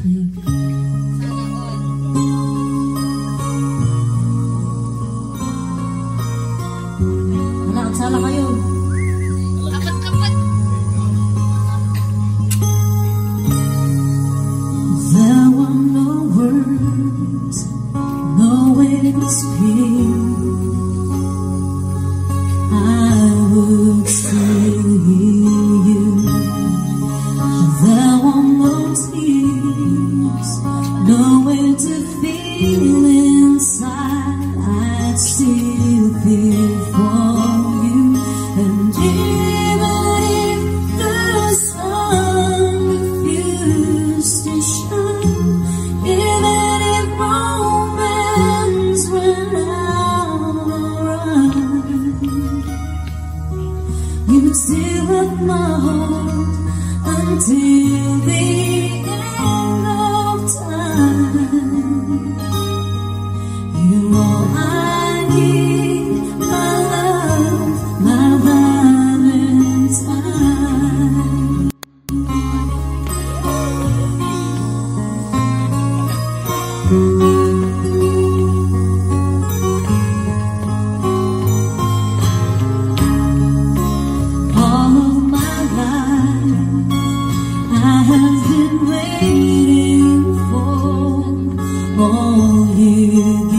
Wala, kayo. put my hold until the 我与。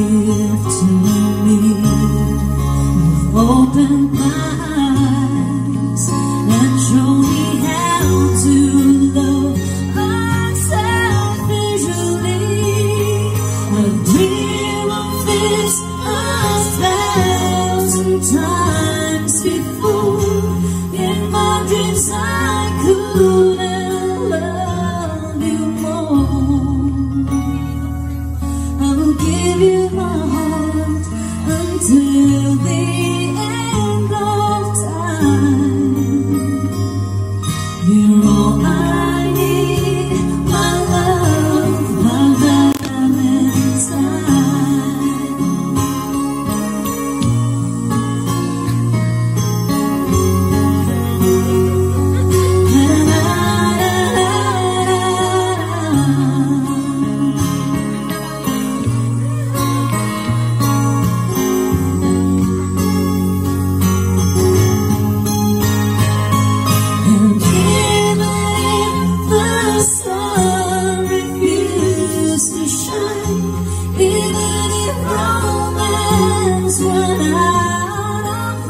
Turn out.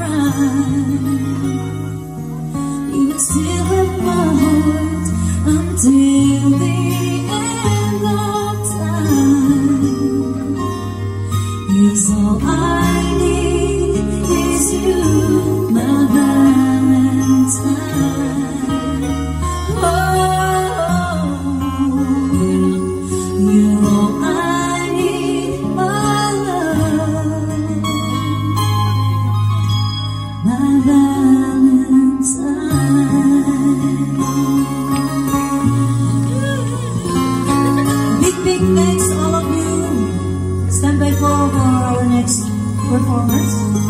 You still have my heart until the end of time. Is all I next performers.